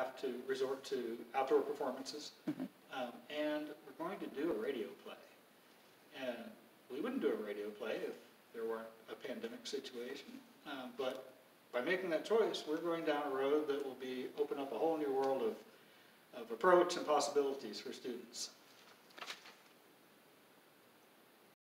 have to resort to outdoor performances. Mm-hmm. Um, and we're going to do a radio play. And we wouldn't do a radio play if there weren't a pandemic situation. Um, but by making that choice, we're going down a road that will be, open up a whole new world of, of approach and possibilities for students.